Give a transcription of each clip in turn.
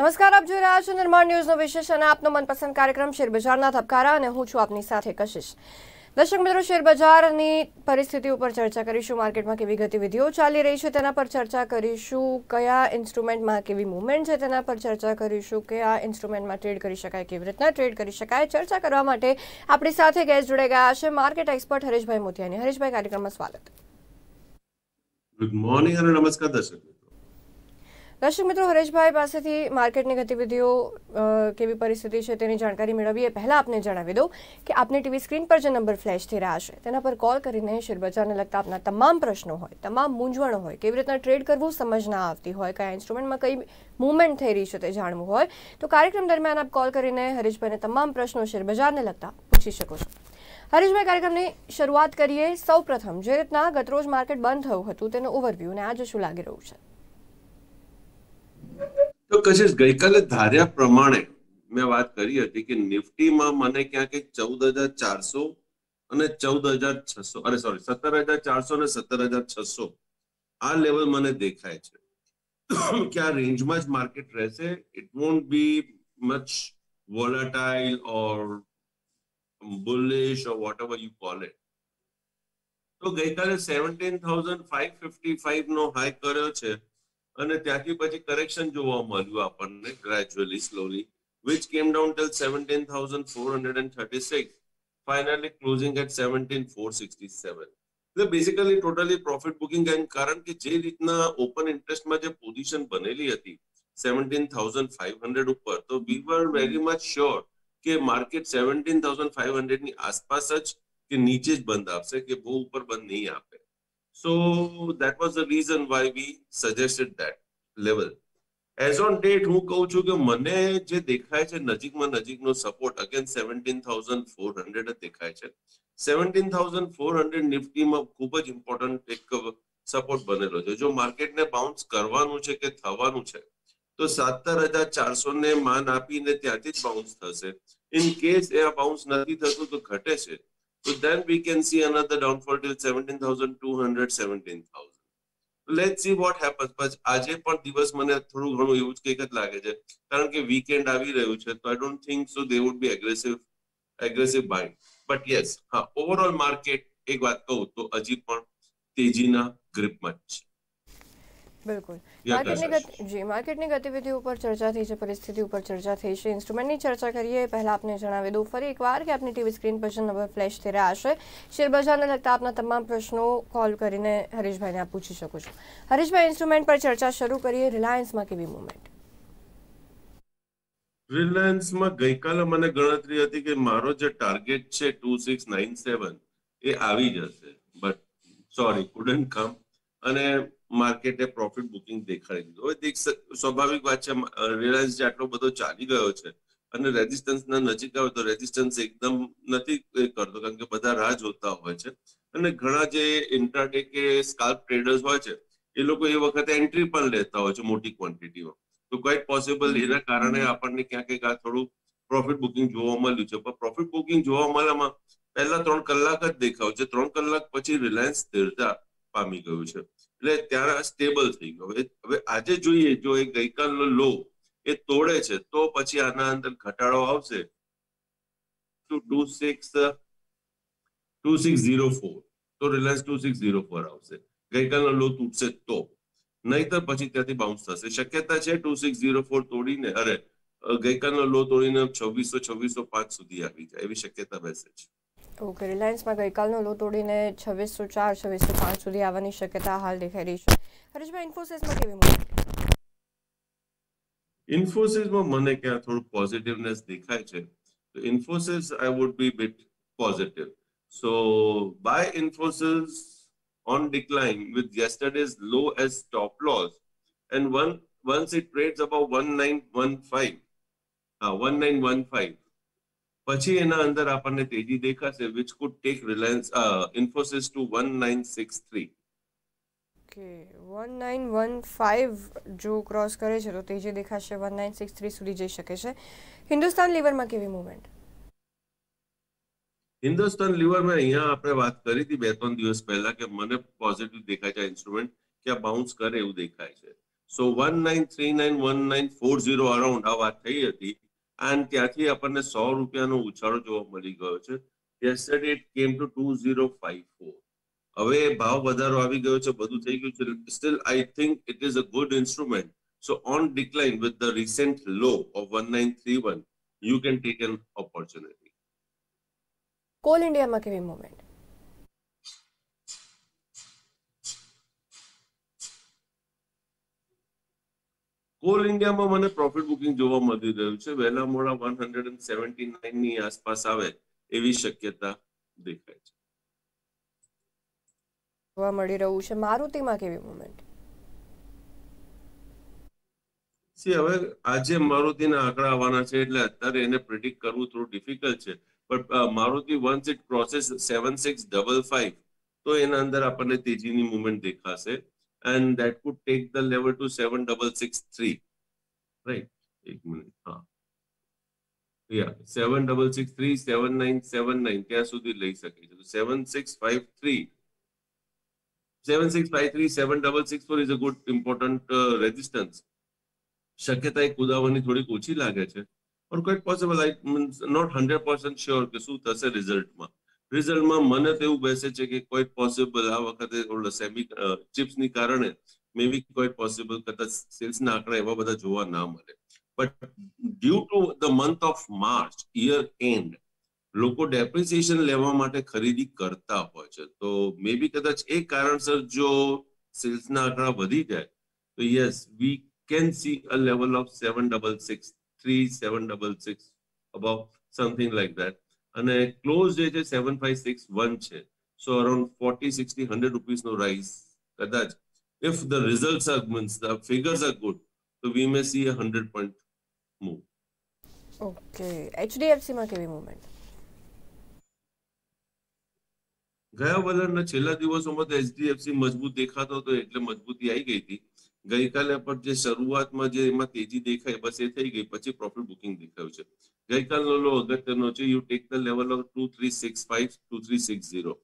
નમસ્કાર, આપ જોઈ રહ્યા છો નિર્માણ ન્યૂઝનો વિશેષ અને આપનો મનપસંદ કાર્યક્રમ શેરબજારના ધબકારા અને હું છું આપની સાથે કશિશ. દર્શક મિત્રો શેરબજારની પરિસ્થિતિ ઉપર ચર્ચા કરીશું. માર્કેટમાં કેવી ગતિવિધિઓ ચાલી રહી છે તેના પર ચર્ચા કરીશું. કયા ઇન્સ્ટ્રુમેન્ટમાં કેવી મુવમેન્ટ છે તેના પર ચર્ચા કરીશું. કયા ઇન્સ્ટ્રુમેન્ટમાં ટ્રેડ કરી શકાય, કેવી રીતના ટ્રેડ કરી શકાય, ચર્ચા કરવા માટે આપણી સાથે ગેસ જોડાઈ ગયા છે માર્કેટ એક્સપર્ટ હરેશભાઈ મોતિયાની. હરેશભાઈ, કાર્યક્રમમાં સ્વાગત. ગુડ મોર્નિંગ અને નમસ્કાર દર્શક દર્શક મિત્રો, હરેશભાઈ પાસેથી માર્કેટની ગતિવિધિઓ કેવી પરિસ્થિતિ છે તેની જાણકારી મેળવીએ. પહેલા આપને જણાવી દઉં કે આપની ટીવી સ્ક્રીન પર જે નંબર ફ્લેશ થઈ રહ્યા છે, તેના પર કોલ કરીને શેરબજારને લગતા આપના તમામ પ્રશ્નો હોય, તમામ મૂંઝવણો હોય, કેવી રીતના ટ્રેડ કરવું સમજ ના આવતી હોય, કયા ઇન્સ્ટ્રુમેન્ટમાં કઈ મુવમેન્ટ થઈ રહી છે તે જાણવું હોય, તો કાર્યક્રમ દરમિયાન આપ કોલ કરીને હરેશભાઈને તમામ પ્રશ્નો શેરબજારને લગતા પૂછી શકો છો. હરીશભાઈ, કાર્યક્રમની શરૂઆત કરીએ. સૌ પ્રથમ જે રીતના ગતરોજ માર્કેટ બંધ થયું હતું તેનો ઓવરવ્યૂ અને આજે શું લાગી રહ્યું છે? કશિશ ગઈકાલે ધાર્યા પ્રમાણે મેં વાત કરી હતી કે નિફ્ટીમાં મને ક્યાંક ચૌદ હજાર ચારસો અને ચૌદ હજાર છસો, અરે સોરી સત્તર હજાર ચારસો અને સત્તર હજાર છસો આ લેવલ મને દેખાય છે. કે આ રેન્જમાં જ માર્કેટ રહેશે it won't be much volatile or bullish or whatever you call it તો ગઈકાલે seventeen thousand five fifty five નો હાઈ કર્યો છે. અને ત્યાંથી પછી કરેક્શન જોવા મળ્યું આપણને gradually slowly which came down till 17,436 finally closing at 17,467 એટલે બેસિકલી ટોટલી પ્રોફિટ બુકિંગ કારણ કે જે રીતના ઓપન ઇન્ટરેસ્ટમાં જે પોઝિશન બનેલી હતી સેવન્ટીન થાઉઝન્ડ ફાઈવ હંડ્રેડ ઉપર તો we were very much sure કે માર્કેટ સેવન્ટીન થાઉઝન્ડ ફાઈવ હંડ્રેડની આસપાસ જ કે નીચે જ બંધ આપશે કે બહુ ઉપર બંધ નહીં આપે. સો that was the reason why we suggested that level. As on date, હું કહું છું કે મને જે દેખાય છે નજીકમાં નજીકનો support again seventeen thousand four hundred જ દેખાય છે. સેવન્ટીન થાઉઝન્ડ ફોર હંડ્રેડ નિફ્ટીમાં ખૂબ જ ઇમ્પોર્ટન્ટ એક સપોર્ટ બનેલો છે. જો માર્કેટને બાઉન્સ કરવાનું છે કે થવાનું છે તો સત્તર હજાર ચારસો ને માન આપીને ત્યાંથી જ બાઉન્સ થશે. ઇન કેસ એ આ બાઉન્સ નથી થતું તો ઘટે છે. See another downfall till seventeen thousand two hundred seventeen thousand let see what happens પછી આજે પણ દિવસ મને થોડું ઘણું એવું જ કંઈક જ લાગે છે. કારણ કે વીકેન્ડ આવી રહ્યું છે, તો I don't think so they would be aggressive aggressive buying but yes હા ઓવરઓલ માર્કેટ એક વાત કહું તો હજી પણ તેજીના ગ્રીપમાં જ છે. બિલકુલ. માર્કેટની ગતિ જી માર્કેટની ગતિવિધિ ઉપર ચર્ચા થઈ છે પરિસ્થિતિ ઉપર ચર્ચા થઈ છે. ઇન્સ્ટ્રુમેન્ટની ચર્ચા કરીએ. પહેલા આપને જણાવી દઉં ફરી એકવાર કે આપની ટીવી સ્ક્રીન પર જે નંબર ફ્લેશ થઈ રહ્યા હશે શેરબજારને લગતા આપના તમામ પ્રશ્નો કોલ કરીને હરીશભાઈને આપ પૂછી શકો છો. હરીશભાઈ ઇન્સ્ટ્રુમેન્ટ પર ચર્ચા શરૂ કરીએ. રિલાયન્સમાં કેવી મુવમેન્ટ રિલાયન્સમાં ગઈકાલે મને ગણતરી હતી કે મારો જે ટાર્ગેટ છે ટુ સિક્સ નાઇન સેવન એ આવી જશે. બટ સોરી કુડન્ટ કમ અને માર્કેટે પ્રોફિટ બુકિંગ દેખાડી દીધું. હવે દેખ સ્વાભાવિક વાત છે રિલાયન્સ જે આટલો બધો ચાલી ગયો છે અને રેઝિસ્ટન્સના નજીક આવે તો રેઝિસ્ટન્સ એકદમ નથી કરતો કારણ કે બધા રાહ જોતા હોય છે. અને ઘણા જે ઇન્ટ્રાડે કે સ્કાલ્પ ટ્રેડર્સ હોય છે એ લોકો એ વખતે એન્ટ્રી પણ લેતા હોય છે મોટી ક્વોન્ટિટીમાં તો ક્વાઇટ પોસિબલ એના કારણે આપણને ક્યાંક ક્યાંક આ થોડું પ્રોફિટ બુકિંગ જોવા મળ્યું છે. પણ પ્રોફિટ બુકિંગ જોવા મળવામાં પહેલા ત્રણ કલાક જ દેખાવ છે. ત્રણ કલાક પછી રિલાયન્સ સ્થિરતા પામી ગયું છે. એટલે ત્યાં સ્ટેબલ થઈ ગયું. હવે હવે આજે જોઈએ, જો એ ગઈકાલનો લો એ તોડે છે, તો પછી આના અંદર ઘટાડો આવશે. Two two six two six zero four તો Reliance two six zero four આવશે. ગઈકાલનો લો તૂટશે તો. નહીતર પછી ત્યાંથી બાઉન્સ થશે. શક્યતા છે ટુ સિક્સ ઝીરો ફોર તોડીને, અરે ગઈકાલનો લો તોડીને છવ્વીસો છવ્વીસો પાંચ સુધી આવી જાય, એવી શક્યતા બેસે છે. ઓકે રિલાયન્સમાં ગઈકાલનો લો તોડીને છવ્વીસો ચાર છવ્વીસો પાંચ સુધી આવવાની શક્યતા હાલ દેખાઈ રહી છે. હરીશભાઈ ઇન્ફોસિસમાં કેવી મુવમેન્ટ ઇન્ફોસિસમાં મને ક્યાં થોડું પોઝિટિવનેસ દેખાય છે તો Infosys I would be bit positive. So buy Infosys on decline with yesterday's low as stop loss and one once it trades above 1915 uh, 1915 પછી એના અંદર આપણને તેજી દેખાશે which could take Reliance Infosys to 1963 okay one nine one five જો cross કરે છે તો તેજી દેખાશે વન નાઇન સિક્સ થ્રી સુધી જઈ શકે છે. હિન્દુસ્તાન લીવરમાં કેવી મૂવમેન્ટ હિન્દુસ્તાન લીવરમાં અહીંયા આપણે વાત કરી હતી બે ત્રણ દિવસ પહેલા કે મને પોઝિટિવ દેખાય છે ઇન્સ્ટ્રુમેન્ટ કે આ બાઉન્સ કરે એવું દેખાય છે. So one nine three nine one nine four zero around આ વાત થઈ હતી. એન્ડ ત્યાંથી આપણને સો રૂપિયાનો ઉછાળો જોવા મળી ગયો છે. It came to two zero five four હવે ભાવ વધારો આવી ગયો છે, બધું થઈ ગયું છે. Still I think it is a good instrument so on decline with the recent low of one nine three one you can take an opportunity call ઇન્ડિયામાં કેવી મુવમેન્ટ કોલ ઇન્ડિયામાં મને પ્રોફિટ બુકિંગ જોવા મળી રહ્યું છે. વહેલા મોડા વન હંડ્રેડ એન્ડ સેવન્ટી નાઇનની આસપાસ આવે એવી શક્યતા દેખાય છે. જોવા મળી રહ્યું છે. મારુતિમાં કેવી મુવમેન્ટ સી હવે આજે મારુતિના આંકડા આવવાના છે એટલે અત્યારે એને પ્રિડિક્ટ કરવું થોડું ડિફિકલ્ટ છે. પણ Maruti once it crosses seven six double five તો એના અંદર આપણને તેજીની મુવમેન્ટ દેખાશે. And that could take the level to 7663 right? એક મિનિટ હા yeah seven double six three seven nine seven nine ત્યાં સુધી લઈ શકે છે seven six five three seven six five three seven double six four is a good important resistance શક્યતા એ કુદાવાની થોડીક ઓછી લાગે છે પણ quite possible I means not hundred percent sure કે શું થશે રિઝલ્ટમાં રિઝલ્ટમાં મને તો એવું બેસે છે કે કોઈ પોસિબલ આ વખતે સેમી ચિપ્સની કારણે મે બી કોઈ પોસિબલ કદાચ સેલ્સના આંકડા એવા બધા જોવા ના મળે. But due to the month of March year end લોકો ડેપ્રિસિએશન લેવા માટે ખરીદી કરતા હોય છે. તો મે બી કદાચ એ કારણસર જો સેલ્સના આંકડા વધી જાય, તો yes we can see a level of seven double six three seven double six about something like that અને ક્લોઝ જે છે સેવન ફાઈવ સિક્સ વન છે. So around forty sixty hundred rupees નો રાઇઝ કદાચ. If the result are means the figures are good તો we may see a hundred point move okay એચડીએફસીમાં કેવી movement ગયા વલણના છેલ્લા દિવસોમાં તો એચડીએફસી મજબૂત દેખાતો હતો એટલે મજબૂતી આવી ગઈ હતી. ગઈકાલે પણ જે શરૂઆતમાં જે એમાં તેજી દેખાય બસ એ થઈ ગઈ, પછી પ્રોફિટ બુકિંગ દેખાયું છે. ગઈકાલનો લો, અગત્યનો છે you take the level of two three six five two three six zero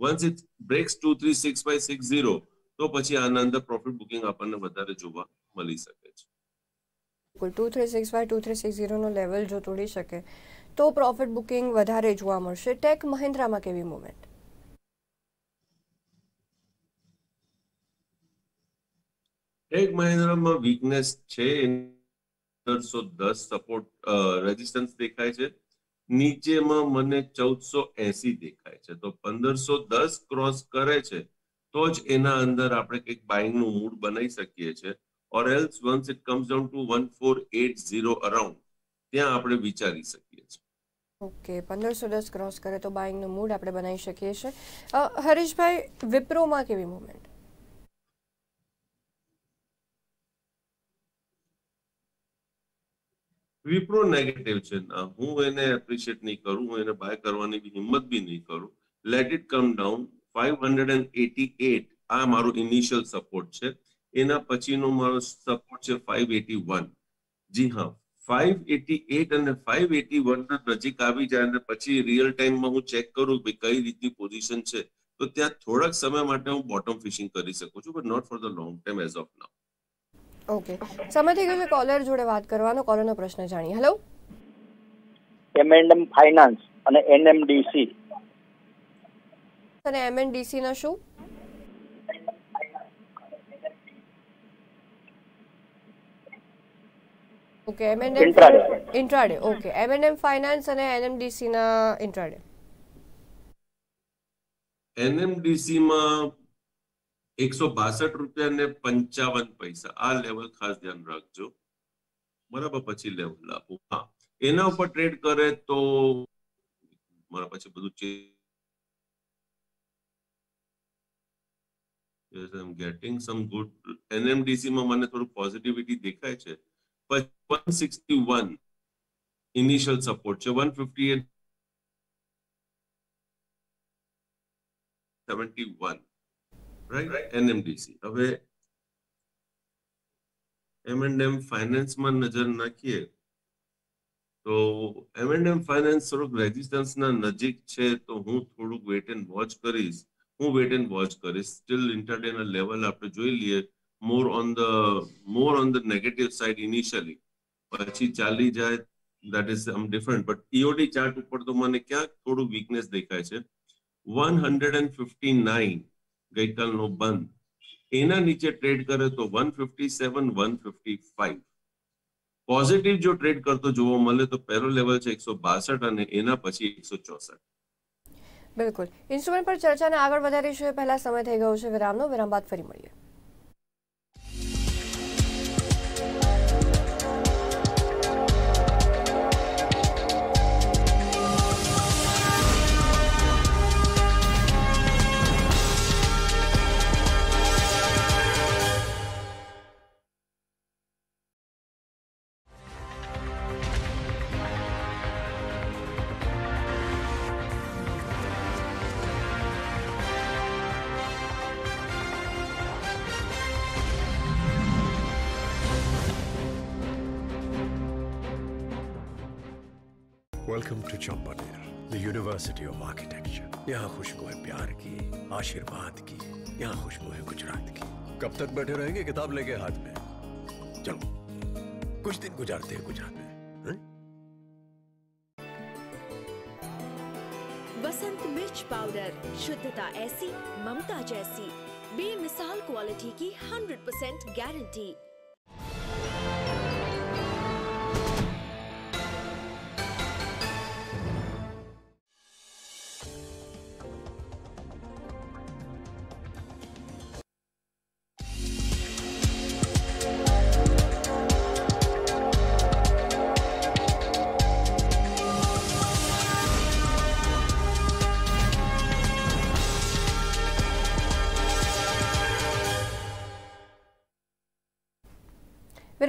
once it breaks two three six five six zero તો પછી આના અંદર પ્રોફિટ બુકિંગ આપણને વધારે જોવા મળી શકે છે. બિલકુલ two three six five two three six ઝીરોનો level જો તોડી શકે, તો પ્રોફિટ બુકિંગ વધારે જોવા મળશે. ટેક મહિન્દ્રામાં કેવી મુવમેન્ટ ટેક મહિન્દ્રામાં વીકનેસ છે પંદરસો દસ સપોર્ટ રેઝિસ્ટન્સ દેખાય છે. નીચેમાં મને ચૌદસો એસી દેખાય છે. તો પંદરસો દસ ક્રોસ કરે છે, તો જ એના અંદર આપણે કંઈક બાઇંગનું મૂડ બનાવી શકીએ છીએ or else once it comes down to one four eight zero around ત્યાં આપણે વિચારી શકીએ છીએ. ઓકે, પંદરસો દસ ક્રોસ કરે તો બાઇંગનું મૂડ આપણે બનાવી શકીએ છીએ. હરીશભાઈ, વિપ્રોમાં કેવી મુવમેન્ટ વિપ્રો નેગેટિવ છે. હું એને એપ્રિશિએટ નહીં કરું, હું એને બાય કરવાની બી હિંમત બી નહીં કરું. Let it come down five hundred and eighty eight આ મારો ઇનિશિયલ સપોર્ટ છે. એના પછીનો મારો સપોર્ટ છે ફાઈવ એટી વન જી હા ફાઈવ એટી એટ અને ફાઈવ એટી વન નજીક આવી જાય અને પછી રિયલ ટાઈમમાં હું ચેક કરું કે કઈ રીતની પોઝિશન છે. તો ત્યાં થોડાક સમય માટે હું બોટમ ફિશિંગ કરી શકું છું but not for the long time as of now okay સમય થઈ ગયો છે કોલર જોડે વાત કરવાનો. કોલરનો પ્રશ્ન જાણીએ. હેલો એમએનએમ ફાઇનાન્સ અને એનએમડીસી અને એમએનડીસી નો શું? Okay MNM. Intraday okay MNM finance અને એનએમડીસી ના ઇન્ટ્રાડે એનએમડીસી માં એકસો બાસઠ રૂપિયા ને પંચાવન પૈસા. આ લેવલ ખાસ ધ્યાન રાખજો. બરાબર, પછી લેવલ આપો. હા. એના ઉપર ટ્રેડ કરે તો મારા પછી બધું ગેટિંગ સમ ગુડ એનએમડીસી માં મને થોડું પોઝિટિવિટી દેખાય છે. One sixty one initial support છે. One fifty eight seventy one. Right NMDC હવે એમ એન્ડ એમ ફાઇનાન્સમાં નજર નાખીએ તો એમ એન્ડ એમ ફાઇનાન્સ થોડુંક રેઝિસ્ટન્સના નજીક છે તો હું થોડુંક વેટ એન્ડ વોચ કરીશ. હું વેટ એન્ડ વોચ કરીશ. સ્ટીલ ઇન્ટરડેના લેવલ આપણે જોઈ લઈએ. More on the more on the negative side initially પછી ચાલી જાય દેટ ઇઝ આમ ડિફરન્ટ બટ ઈઓડી ચાર્ટ ઉપર તો મને ક્યાંક થોડું વીકનેસ દેખાય છે. One hundred and fifty nine ગઈકાલનો બંધ. એના નીચે ટ્રેડ કરે તો one fifty seven one fifty five positive જો ટ્રેડ કરતો જોવા મળે તો પહેલો લેવલ છે એકસો બાસઠ અને એના પછી એકસો ચોસઠ. બિલકુલ. ઇન્સ્ટ્રુમેન્ટ પર ચર્ચાને આગળ વધારીશું. એ પહેલા સમય થઈ ગયો છે. વિરામનો. વિરામ બાદ ફરી મળીએ. Welcome to Champaner the university of architecture यहाँ खुशबू है प्यार की, आशीर्वाद की, यहाँ खुशबू है गुजरात की। कब तक बैठे रहेंगे किताब लेके हाथ में? चलो, कुछ दिन गुजारते हैं गुजरात में? बसंत मिर्च पाउडर, शुद्धता ऐसी, ममता जैसी, बेमिसाल क्वालिटी की 100% गारंटी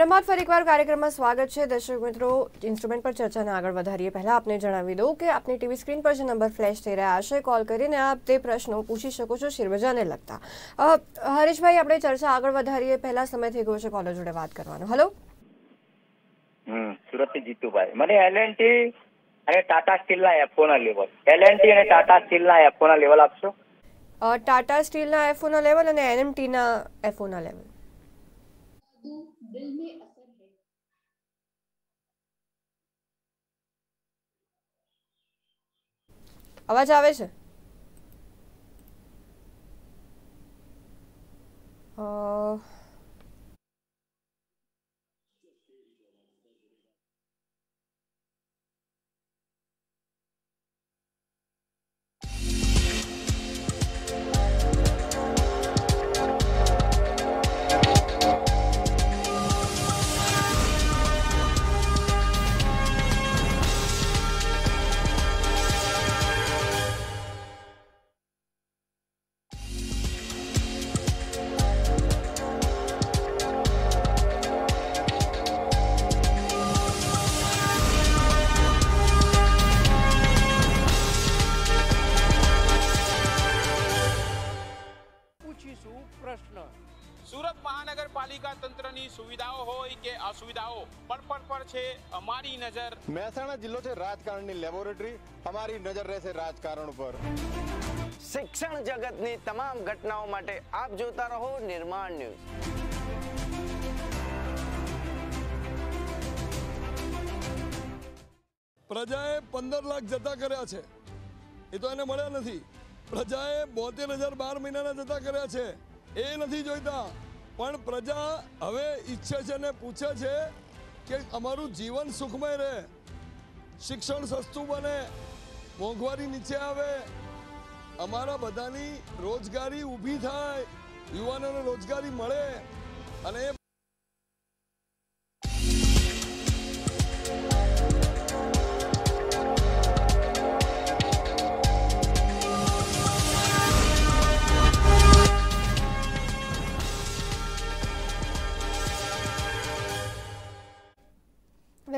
વિરામ ફરી એકવાર કાર્યક્રમમાં સ્વાગત છે. દર્શક મિત્રો ઇન્સ્ટ્રુમેન્ટ પર ચર્ચાને આગળ વધારીએ. પહેલાં આપને જણાવી દઉં કે આપની ટીવી સ્ક્રીન પર જે નંબર ફ્લેશ થઈ રહ્યા હશે કોલ કરીને આપ તે પ્રશ્નો પૂછી શકો છો શિરબજાને લગતા. અ, હરેશભાઈ આપણે ચર્ચા આગળ વધારીએ. પહેલાં સમય થઈ ગયો છે કોલર જોડે વાત કરવાનો. હલો સુરતથી જીતુભાઈ. મને એલએનટી અને ટાટા સ્ટીલના એફોના લેવલ એલએનટી અને ટાટા સ્ટીલના એફોના લેવલ આપશો? ટાટા સ્ટીલના એફોના લેવલ અને એનએમટીના એફોના લેવલ અવાજ આવે છે? હોય કે અસુવિધાઓ પણ પણ પણ છે અમારી નજર. મહેસાણા જિલ્લો છે રાજકારણની લેબોરેટરી. અમારી નજર રહેશે રાજકારણ ઉપર. શિક્ષણ જગતની તમામ ઘટનાઓ માટે આપ જોતા રહો નિર્માણ ન્યૂઝ. પ્રજાએ પંદર લાખ જતા કર્યા છે. એ તો એને મળ્યા નથી. પ્રજાએ બોતેર હજાર બાર મહિનાના જતા કર્યા છે. એ નથી જોઈતા. પણ પ્રજા હવે ઈચ્છે છે ને પૂછે છે કે અમારું જીવન સુખમય રહે, શિક્ષણ સસ્તું બને, મોંઘવારી નીચે આવે, અમારા બધાની રોજગારી ઊભી થાય, યુવાનોને રોજગારી મળે અને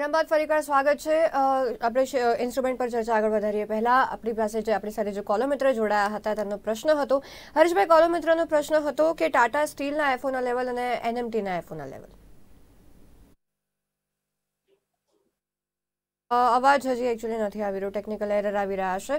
એ વિરામ બાદ ફરી સ્વાગત છે. આપણે ઇન્સ્ટ્રુમેન્ટ પર ચર્ચા આગળ વધારીએ. પહેલા આપણી પાસે જે, આપણી સાથે જે કોલોમિત્ર જોડાયા હતા, તેમનો પ્રશ્ન હતો. હર્ષભાઈ કોલર મિત્રનો પ્રશ્ન હતો કે ટાટા સ્ટીલના એફોના લેવલ અને એનએમટીના એફોના લેવલ અવાજ હજી એકચ્યુઅલી નથી આવી રહ્યો. ટેકનિકલ એરર આવી રહ્યા છે.